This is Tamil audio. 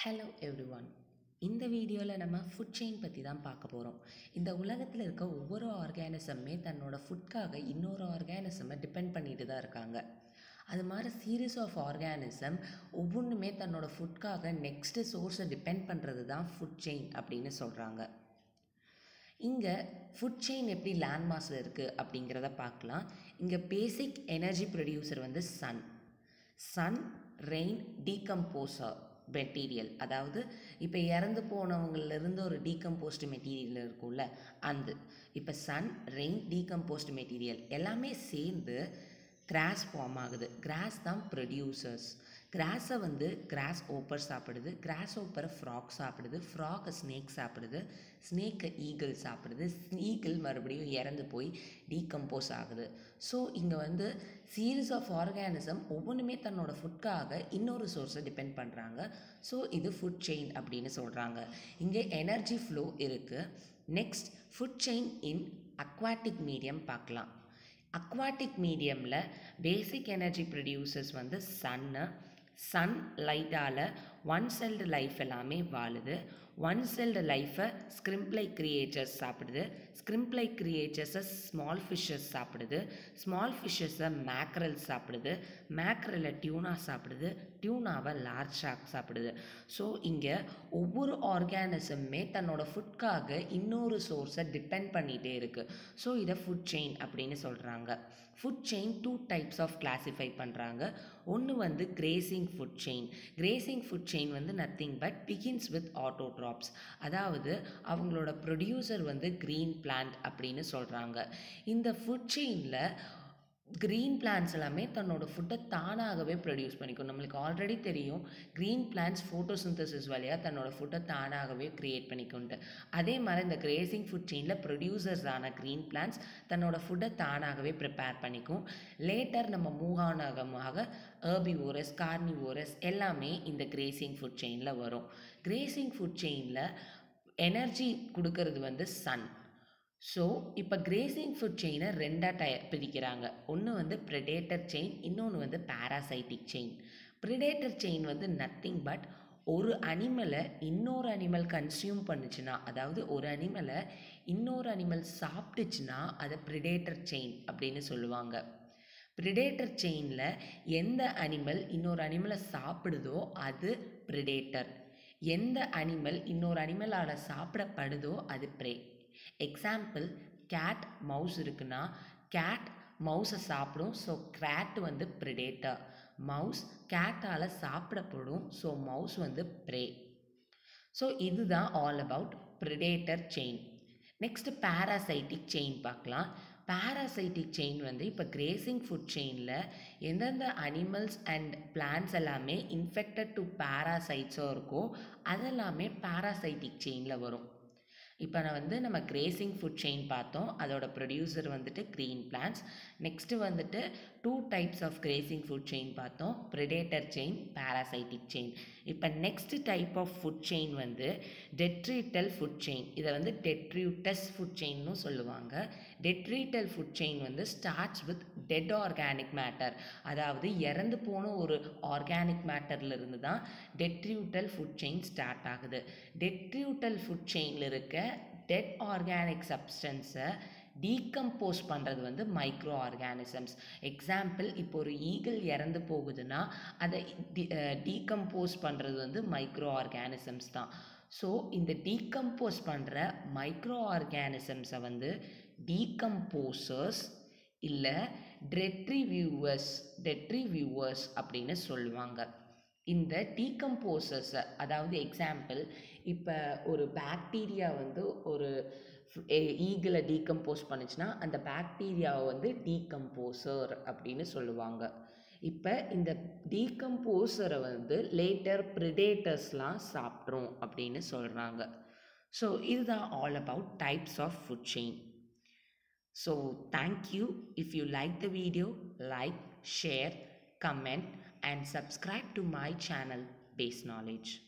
ஹலோ எவ்ரி ஒன் இந்த வீடியோவில் நம்ம ஃபுட் செயின் பற்றி தான் பார்க்க போகிறோம் இந்த உலகத்தில் இருக்க ஒவ்வொரு ஆர்கானிசமே தன்னோட ஃபுட்காக இன்னொரு ஆர்கானிசமை டிபெண்ட் பண்ணிட்டு தான் இருக்காங்க. அது மாதிரி சீரீஸ் ஆஃப் ஆர்கானிசம் ஒவ்வொன்றுமே தன்னோட ஃபுட்காக நெக்ஸ்ட்டு சோர்ஸை டிபெண்ட் பண்ணுறது தான் ஃபுட் செயின் அப்படின்னு சொல்கிறாங்க இங்கே ஃபுட் செயின் எப்படி லேண்ட் மாஸில் இருக்குது அப்படிங்கிறத பார்க்கலாம். இங்கே பேசிக் எனர்ஜி ப்ரொடியூசர் வந்து sun sun rain decomposer material அதாவது இப்போ இறந்து போனவங்கள்லேருந்து ஒரு டீகம்போஸ்ட் மெட்டீரியல் இருக்கும்ல அந்த. இப்போ சன் ரெயின் டீகம்போஸ்ட் மெட்டீரியல் எல்லாமே சேர்ந்து கிராஸ் ஃபார்ம் ஆகுது. கிராஸ் தான் ப்ரொடியூசர்ஸ் கிராஸை வந்து கிராஸ் ஓப்பர் சாப்பிடுது. கிராஸ் ஓப்பரை ஃப்ராக் சாப்பிடுது. ஃப்ராக்கை ஸ்னேக் சாப்பிடுது. ஸ்னேக்கை ஈகிள் சாப்பிடுது. ஈகிள் மறுபடியும் இறந்து போய் டீகம்போஸ் ஆகுது. ஸோ இங்கே வந்து சீரீஸ் ஆஃப் ஆர்கானிசம் ஒவ்வொன்றுமே தன்னோட ஃபுட்காக இன்னொரு சோர்ஸை டிபெண்ட் பண்ணுறாங்க ஸோ இது ஃபுட் செயின் அப்படின்னு சொல்கிறாங்க இங்கே எனர்ஜி ஃப்ளோ இருக்குது next food chain in aquatic medium பார்க்கலாம். அக்வாட்டிக் மீடியமில் பேசிக் எனர்ஜி ப்ரொடியூசர்ஸ் வந்து சன்னு சன் லைட்டால் ஒன் செல்டு லைஃப் எல்லாமே வாழுது. ஒன் செல்டு லைஃப்பை ஸ்க்ரிம்ப்ளை கிரியேச்சர்ஸ் சாப்பிடுது. ஸ்க்ரிம்ப்ளை கிரியேட்டர்ஸை ஸ்மால் ஃபிஷ்ஷஸ் சாப்பிடுது. ஸ்மால் ஃபிஷ்ஷஸை மேக்ரல் சாப்பிடுது. மேக்ரலை டியூனா சாப்பிடுது. டியூனாவை லார்ஜ் ஷாக் சாப்பிடுது. ஸோ இங்கே ஒவ்வொரு ஆர்கானிசமுமே தன்னோட ஃபுட்காக இன்னொரு சோர்ஸை டிபெண்ட் பண்ணிகிட்டே இருக்குது ஸோ இதை ஃபுட் செயின் அப்படின்னு சொல்கிறாங்க food chain two types of classify பண்ணுறாங்க ஒன்று வந்து grazing food chain grazing food chain வந்து nothing but begins with autotrophs அதாவது அவங்களோட ப்ரொடியூசர் வந்து க்ரீன் பிளான்ட் அப்படின்னு சொல்கிறாங்க இந்த ஃபுட் செயினில் க்ரீன் பிளான்ஸ் எல்லாமே தன்னோட ஃபுட்டை தானாகவே ப்ரொடியூஸ் பண்ணிக்கும். நம்மளுக்கு ஆல்ரெடி தெரியும் க்ரீன் பிளான்ஸ் ஃபோட்டோசிந்தசிஸ் வழியாக தன்னோட ஃபுட்டை தானாகவே க்ரியேட் பண்ணிக்கொண்டு அதே மாதிரி இந்த கிரேசிங் ஃபுட் செயினில் ப்ரொடியூசர்ஸ் ஆன க்ரீன் பிளான்ஸ் தன்னோட ஃபுட்டை தானாகவே ப்ரிப்பேர் பண்ணிக்கும். லேட்டர் நம்ம மூகானகமாக ஏர்பி ஓரஸ் கார்னி கார்னிவோரஸ் எல்லாமே இந்த கிரேசிங் ஃபுட் செயினில் வரும். கிரேசிங் ஃபுட் செயினில் எனர்ஜி கொடுக்கறது வந்து சன் ஸோ இப்போ கிரேசிங் ஃபுட் செயினை ரெண்டாக டய பிரிக்கிறாங்க. ஒன்று வந்து ப்ரிடேட்டர் செயின் இன்னொன்று வந்து பேராசைட்டிக் செயின் ப்ரிடேட்டர் செயின் வந்து நத்திங் பட் ஒரு அனிமலை இன்னொரு அனிமல் கன்சியூம் பண்ணுச்சுன்னா அதாவது ஒரு அனிமலை இன்னொரு அனிமல் சாப்பிட்டுச்சுன்னா அதை ப்ரிடேட்டர் செயின் அப்படின்னு சொல்லுவாங்க. ப்ரிடேட்டர் செயினில் எந்த அனிமல் இன்னொரு அனிமலை சாப்பிடுதோ அது ப்ரிடேட்டர் எந்த அனிமல் இன்னொரு அனிமலால் சாப்பிடப்படுதோ அது ப்ரே எக்ஸாம்பிள் கேட் மவுஸ் இருக்குன்னா கேட் மவுஸை சாப்பிடும் ஸோ கேட் வந்து ப்ரிடேட்டர் மவுஸ் கேட்டால் சாப்பிடப்படும் ஸோ மவுஸ் வந்து ப்ரே ஸோ இதுதான் all about predator chain next parasitic chain பார்க்கலாம். பேராசைட்டிக் செயின் வந்து இப்போ கிரேசிங் ஃபுட் செயினில் எந்தெந்த அனிமல்ஸ் அண்ட் பிளான்ஸ் எல்லாமே இன்ஃபெக்டட் டு பேராசைட்ஸோ இருக்கோ அதெல்லாமே பேராசைட்டிக் செயினில் வரும். இப்போ நான் வந்து நம்ம கிரேசிங் ஃபுட் செயின் பார்த்தோம். அதோட ப்ரொடியூசர் வந்துட்டு க்ரீன் பிளான்ஸ் நெக்ஸ்ட்டு வந்துட்டு two types of grazing food chain பார்த்தோம். ப்ரிடேட்டர் செயின் பேராசைட்டிக் செயின் இப்போ next type of food chain வந்து டெட்ரிட்டல் ஃபுட் செயின் இதை வந்து டெட்ரியூட்டஸ் ஃபுட் செயின்னு சொல்லுவாங்க. டெட்ரிட்டல் ஃபுட் செயின் வந்து starts with dead organic matter அதாவது இறந்து போன ஒரு ஆர்கானிக் மேட்டர்லேருந்து தான் டெட்ரியூட்டல் ஃபுட் செயின் ஸ்டார்ட் ஆகுது. டெட்ரியூட்டல் ஃபுட் செயினில் இருக்க டெட் ஆர்கானிக் சப்ஸ்டன்ஸை டீகம்போஸ் பண்ணுறது வந்து மைக்ரோ ஆர்கானிசம்ஸ் எக்ஸாம்பிள் இப்போ ஒரு ஈகிள் இறந்து போகுதுன்னா அதை டீகம்போஸ் பண்ணுறது வந்து மைக்ரோ ஆர்கானிசம்ஸ் தான். ஸோ இந்த டீகம்போஸ் பண்ணுற மைக்ரோ ஆர்கானிசம்ஸை வந்து டீகம்போசர்ஸ் இல்லை டெட்ரிவியூவர்ஸ் டெட்ரிவியூவர்ஸ் அப்படின்னு சொல்லுவாங்க. இந்த டீகம்போசர்ஸை அதாவது எக்ஸாம்பிள் இப்போ ஒரு பாக்டீரியா வந்து ஒரு ஈகிளை டீகம்போஸ் பண்ணுச்சுன்னா அந்த பாக்டீரியாவை வந்து டீகம்போசர் அப்படின்னு சொல்லுவாங்க. இப்போ இந்த டீகம்போசரை வந்து லேட்டர் ப்ரிடேட்டர்ஸ்லாம் சாப்பிட்றோம் அப்படின்னு சொல்கிறாங்க ஸோ இதுதான் all about types of food chain so thank you if you like the video like share comment and subscribe to my channel base knowledge